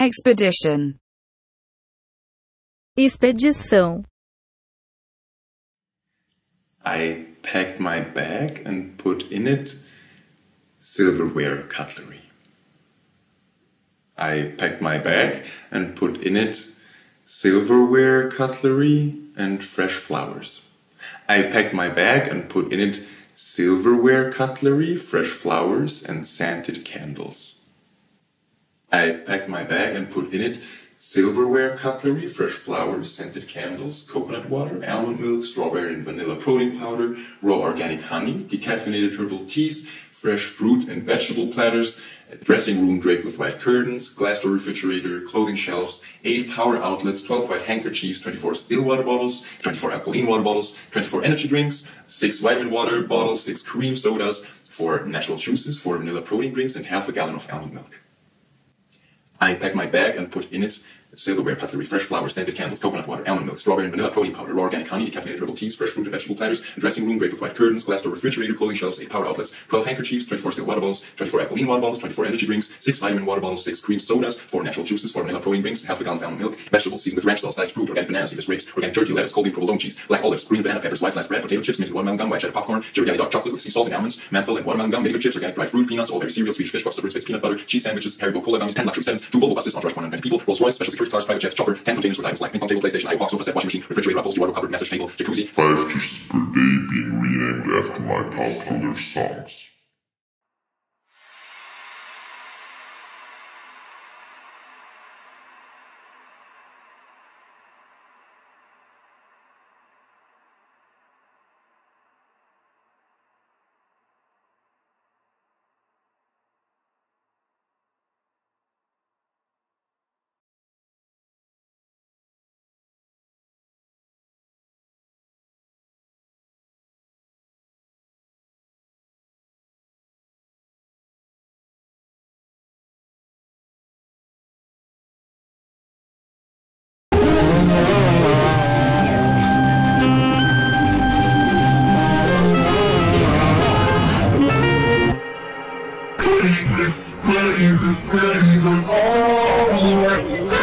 Expedition. Expedição. I packed my bag and put in it silverware cutlery. I packed my bag and put in it silverware cutlery and fresh flowers. I packed my bag and put in it silverware cutlery, fresh flowers, and scented candles. I packed my bag and put in it silverware cutlery, fresh flowers, scented candles, coconut water, almond milk, strawberry and vanilla protein powder, raw organic honey, decaffeinated herbal teas, fresh fruit and vegetable platters, a dressing room draped with white curtains, glass door refrigerator, clothing shelves, 8 power outlets, 12 white handkerchiefs, 24 still water bottles, 24 alkaline water bottles, 24 energy drinks, 6 vitamin water bottles, 6 cream sodas, 4 natural juices, 4 vanilla protein drinks, and half a gallon of almond milk. I pack my bag and put in it silverware, cutlery, fresh flowers, scented candles, coconut water, almond milk, strawberry and vanilla protein powder, raw organic honey, decaffeinated herbal teas, fresh fruit and vegetable platters, dressing room draped white curtains, glass door refrigerator, clothing shelves, 8 power outlets, 12 handkerchiefs, 24 still water bottles, 24 alkaline water bottles, 24 energy drinks, 6 vitamin water bottles, 6 cream sodas, 4 natural juices, 4 vanilla protein drinks, half a gallon of almond milk, vegetables seasoned with ranch sauce, sliced fruit, organic bananas, citrus grapes, organic turkey, lettuce, cold bean, provolone cheese, black olives, green banana peppers, white sliced bread, potato chips, minted watermelon gum, white cheddar popcorn, cherry dark chocolate with sea salt and almonds, menthol and watermelon gum, vinegar chips, organic dried fruit, peanuts, all berry cereal, Swedish fish, Buster Fritz peanut butter, cheese sandwiches, Haribo cola gummies, 10 luxury sevens, 2 Volvo buses, entourage 120 people, Rolls Royce, special security cars, private jet, chopper, 10 containers with items like ping pong table, PlayStation, iPod, sofa set, washing machine, refrigerator, upholstery, wardrobe cupboard, message table, jacuzzi, Five kisses per day being renamed after my popular songs. Crazy, crazy, crazy, oh,